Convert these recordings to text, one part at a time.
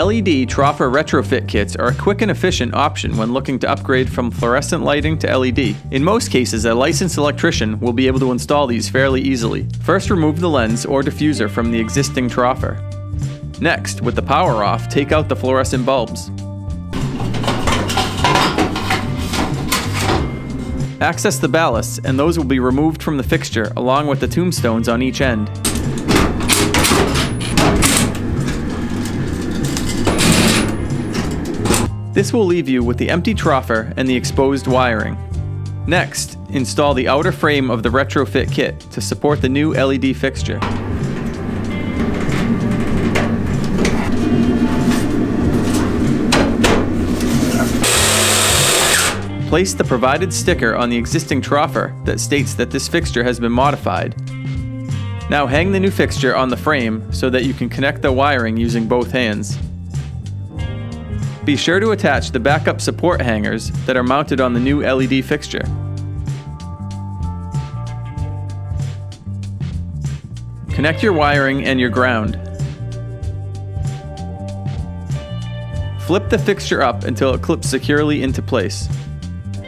LED Troffer retrofit kits are a quick and efficient option when looking to upgrade from fluorescent lighting to LED. In most cases, a licensed electrician will be able to install these fairly easily. First, remove the lens or diffuser from the existing Troffer. Next, with the power off, take out the fluorescent bulbs. Access the ballasts, and those will be removed from the fixture along with the tombstones on each end. This will leave you with the empty troffer and the exposed wiring. Next, install the outer frame of the retrofit kit to support the new LED fixture. Place the provided sticker on the existing troffer that states that this fixture has been modified. Now hang the new fixture on the frame so that you can connect the wiring using both hands. Be sure to attach the backup support hangers that are mounted on the new LED fixture. Connect your wiring and your ground. Flip the fixture up until it clips securely into place.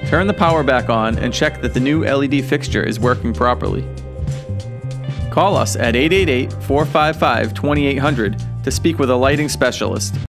Turn the power back on and check that the new LED fixture is working properly. Call us at 888 455 2800 to speak with a lighting specialist.